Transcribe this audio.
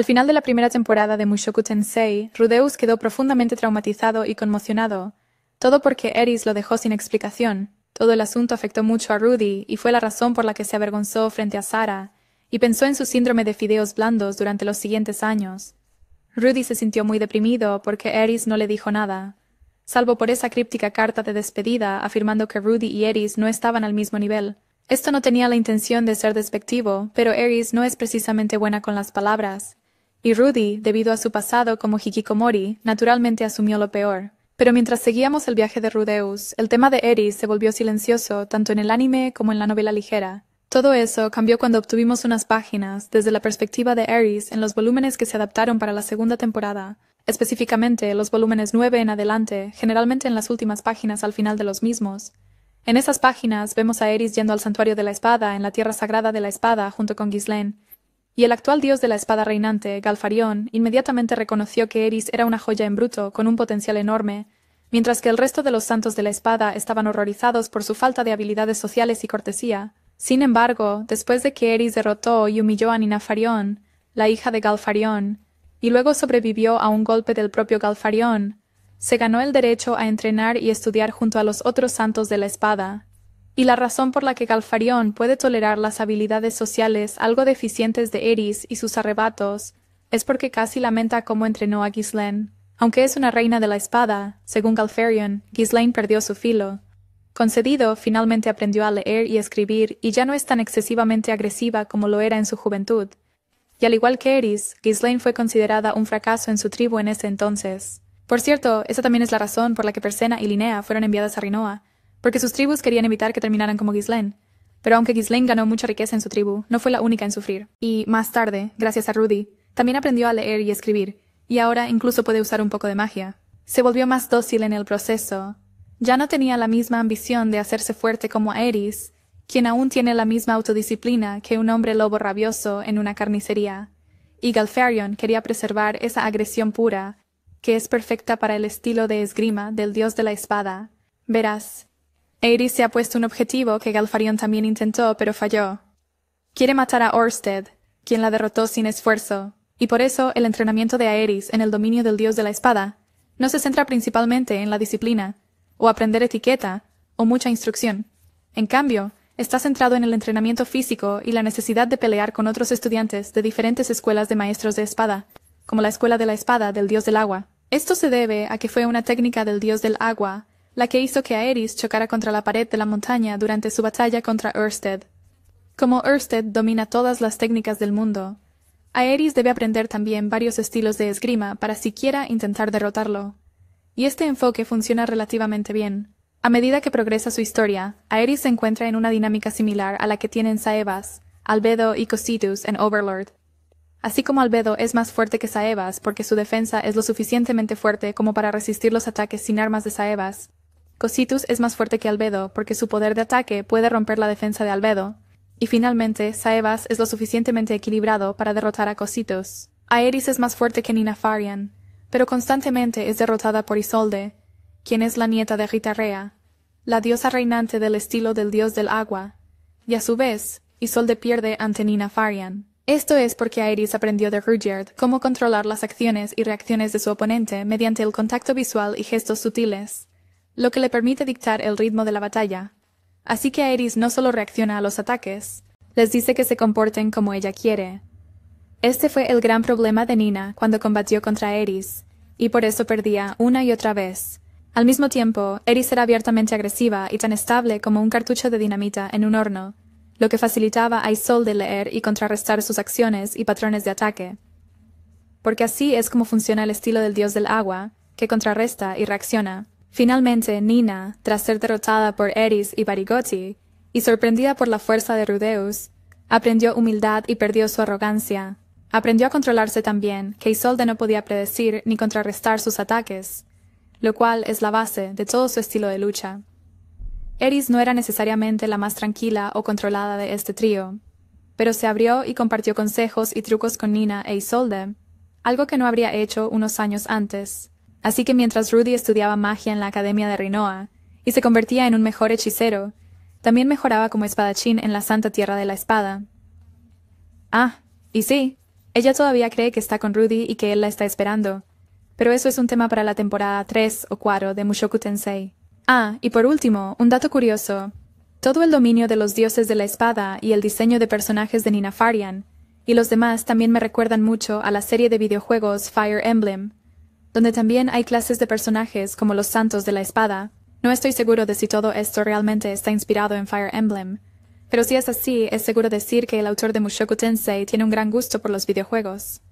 Al final de la primera temporada de Mushoku Tensei, Rudeus quedó profundamente traumatizado y conmocionado, todo porque Eris lo dejó sin explicación. Todo el asunto afectó mucho a Rudy y fue la razón por la que se avergonzó frente a Sara, y pensó en su síndrome de fideos blandos durante los siguientes años. Rudy se sintió muy deprimido porque Eris no le dijo nada, salvo por esa críptica carta de despedida afirmando que Rudy y Eris no estaban al mismo nivel. Esto no tenía la intención de ser despectivo, pero Eris no es precisamente buena con las palabras, y Rudy, debido a su pasado como hikikomori, naturalmente asumió lo peor. Pero mientras seguíamos el viaje de Rudeus, el tema de Eris se volvió silencioso tanto en el anime como en la novela ligera. Todo eso cambió cuando obtuvimos unas páginas, desde la perspectiva de Eris, en los volúmenes que se adaptaron para la segunda temporada, específicamente los volúmenes nueve en adelante, generalmente en las últimas páginas al final de los mismos. En esas páginas vemos a Eris yendo al santuario de la espada en la tierra sagrada de la espada junto con Ghislaine, y el actual dios de la espada reinante, Galfarión, inmediatamente reconoció que Eris era una joya en bruto, con un potencial enorme, mientras que el resto de los santos de la espada estaban horrorizados por su falta de habilidades sociales y cortesía. Sin embargo, después de que Eris derrotó y humilló a Ninafarión, la hija de Galfarión, y luego sobrevivió a un golpe del propio Galfarión, se ganó el derecho a entrenar y estudiar junto a los otros santos de la espada, y la razón por la que Galfarión puede tolerar las habilidades sociales algo deficientes de Eris y sus arrebatos es porque casi lamenta cómo entrenó a Ghislaine. Aunque es una reina de la espada, según Galfarion, Ghislaine perdió su filo. Concedido, finalmente aprendió a leer y escribir y ya no es tan excesivamente agresiva como lo era en su juventud. Y al igual que Eris, Ghislaine fue considerada un fracaso en su tribu en ese entonces. Por cierto, esa también es la razón por la que Persena y Linnea fueron enviadas a Rinoa, porque sus tribus querían evitar que terminaran como Ghislaine. Pero aunque Ghislaine ganó mucha riqueza en su tribu, no fue la única en sufrir. Y, más tarde, gracias a Rudy, también aprendió a leer y escribir, y ahora incluso puede usar un poco de magia. Se volvió más dócil en el proceso. Ya no tenía la misma ambición de hacerse fuerte como Aeris, quien aún tiene la misma autodisciplina que un hombre lobo rabioso en una carnicería. Y Galfarion quería preservar esa agresión pura, que es perfecta para el estilo de esgrima del dios de la espada. Verás, Aeris se ha puesto un objetivo que Galfarion también intentó, pero falló. Quiere matar a Orsted, quien la derrotó sin esfuerzo, y por eso el entrenamiento de Aeris en el dominio del dios de la espada no se centra principalmente en la disciplina, o aprender etiqueta, o mucha instrucción. En cambio, está centrado en el entrenamiento físico y la necesidad de pelear con otros estudiantes de diferentes escuelas de maestros de espada, como la escuela de la espada del dios del agua. Esto se debe a que fue una técnica del dios del agua la que hizo que Aerys chocara contra la pared de la montaña durante su batalla contra Ørsted. Como Ørsted domina todas las técnicas del mundo, Aerys debe aprender también varios estilos de esgrima para siquiera intentar derrotarlo. Y este enfoque funciona relativamente bien. A medida que progresa su historia, Aerys se encuentra en una dinámica similar a la que tienen Saevas, Albedo y Cositus en Overlord. Así como Albedo es más fuerte que Saevas porque su defensa es lo suficientemente fuerte como para resistir los ataques sin armas de Saevas, Cositus es más fuerte que Albedo porque su poder de ataque puede romper la defensa de Albedo. Y finalmente, Saevas es lo suficientemente equilibrado para derrotar a Cositus. Aeris es más fuerte que Ninafarian, pero constantemente es derrotada por Isolde, quien es la nieta de Rea, la diosa reinante del estilo del dios del agua, y a su vez, Isolde pierde ante Ninafarian. Esto es porque Aeris aprendió de Rudyard cómo controlar las acciones y reacciones de su oponente mediante el contacto visual y gestos sutiles lo que le permite dictar el ritmo de la batalla. Así que Aeris no solo reacciona a los ataques, les dice que se comporten como ella quiere. Este fue el gran problema de Nina cuando combatió contra Aeris, y por eso perdía una y otra vez. Al mismo tiempo, Eris era abiertamente agresiva y tan estable como un cartucho de dinamita en un horno, lo que facilitaba a Isolde leer y contrarrestar sus acciones y patrones de ataque. Porque así es como funciona el estilo del dios del agua, que contrarresta y reacciona. Finalmente, Nina, tras ser derrotada por Eris y Barigotti, y sorprendida por la fuerza de Rudeus, aprendió humildad y perdió su arrogancia. Aprendió a controlarse también, que Isolde no podía predecir ni contrarrestar sus ataques, lo cual es la base de todo su estilo de lucha. Eris no era necesariamente la más tranquila o controlada de este trío, pero se abrió y compartió consejos y trucos con Nina e Isolde, algo que no habría hecho unos años antes. Así que mientras Rudy estudiaba magia en la Academia de Rinoa y se convertía en un mejor hechicero, también mejoraba como espadachín en la Santa Tierra de la Espada. Ah, y sí, Ella todavía cree que está con Rudy y que él la está esperando. Pero eso es un tema para la temporada 3 o 4 de Mushoku Tensei. Ah, y por último, un dato curioso. Todo el dominio de los dioses de la espada y el diseño de personajes de Nina Farian y los demás también me recuerdan mucho a la serie de videojuegos Fire Emblem, donde también hay clases de personajes como los santos de la espada. No estoy seguro de si todo esto realmente está inspirado en Fire Emblem, pero si es así, es seguro decir que el autor de Mushoku Tensei tiene un gran gusto por los videojuegos.